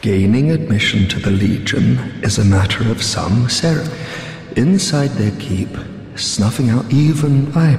Gaining admission to the Legion is a matter of some ceremony. Inside their keep, snuffing out even I.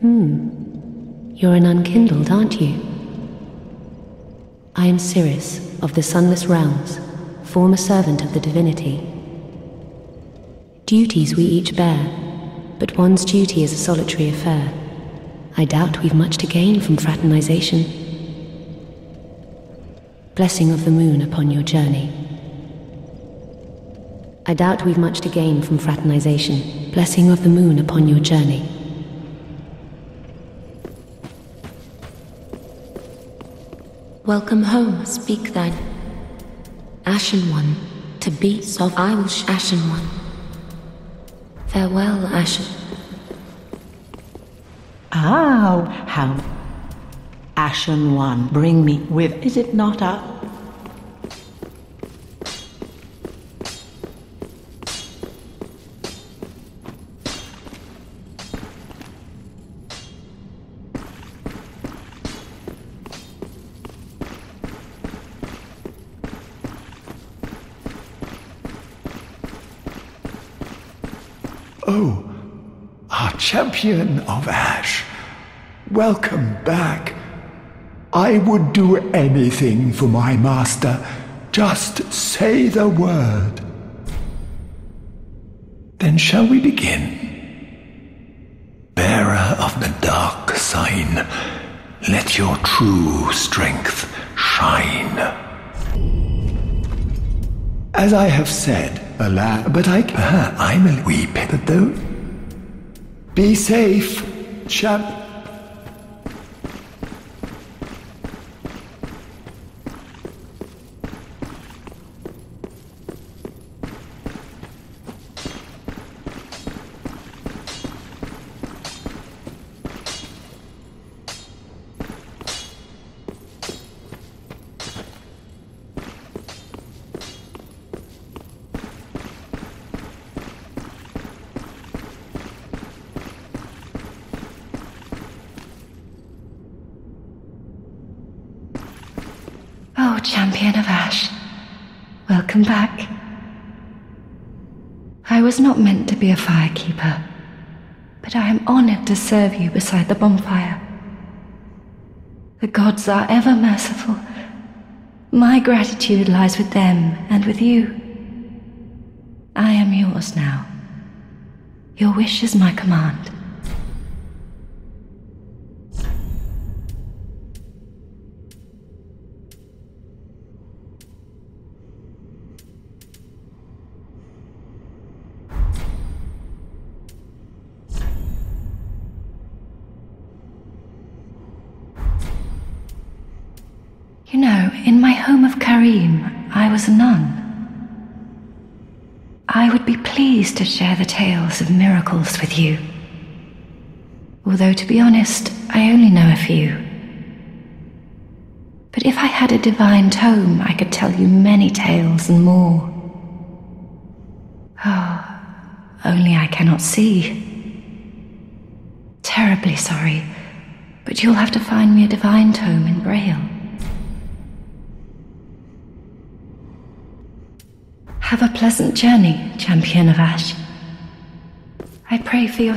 Hmm. You're an unkindled, aren't you? I am Sirris of the Sunless Realms, former servant of the divinity. Duties we each bear, but one's duty is a solitary affair. I doubt we've much to gain from fraternization. Blessing of the moon upon your journey. I doubt we've much to gain from fraternization. Blessing of the moon upon your journey. Welcome home, speak then. Ashen One, to be of I will Ashen One. Farewell, Ashen. Ah, how Ashen One, bring me with. Is it not a. Oh, our champion of Ash. Welcome back. I would do anything for my master. Just say the word. Then shall we begin? Bearer of the dark sign, let your true strength shine. As I have said, alas, but I, I'm a wee bit though. Be safe, champ. Oh, champion of Ash. Welcome back. I was not meant to be a firekeeper, but I am honored to serve you beside the bonfire. The gods are ever merciful. My gratitude lies with them and with you. I am yours now. Your wish is my command. In my home of Carim, I was a nun. I would be pleased to share the tales of miracles with you. Although, to be honest, I only know a few. But if I had a divine tome, I could tell you many tales and more. Oh, only I cannot see. Terribly sorry, but you'll have to find me a divine tome in Braille. Have a pleasant journey, champion of Ash. I pray for your